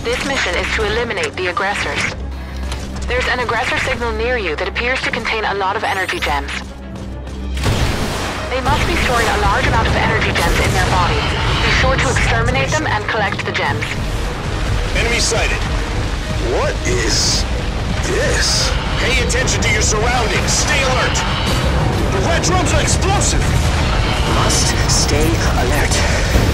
This mission is to eliminate the aggressors. There's an aggressor signal near you that appears to contain a lot of energy gems. They must be storing a large amount of energy gems in their bodies. Be sure to exterminate them and collect the gems. Enemy sighted. What is this? Pay attention to your surroundings. Stay alert. The red drums are explosive. Must stay alert.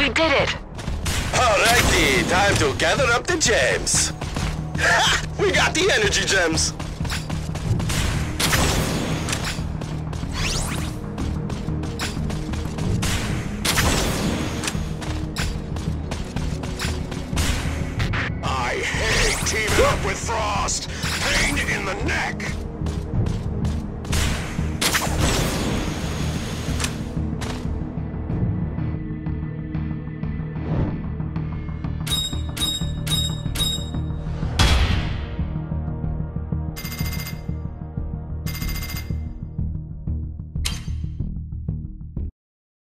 We did it! Alrighty, time to gather up the gems. Ha! We got the energy gems. I hate teaming up with Frost. Pain in the neck.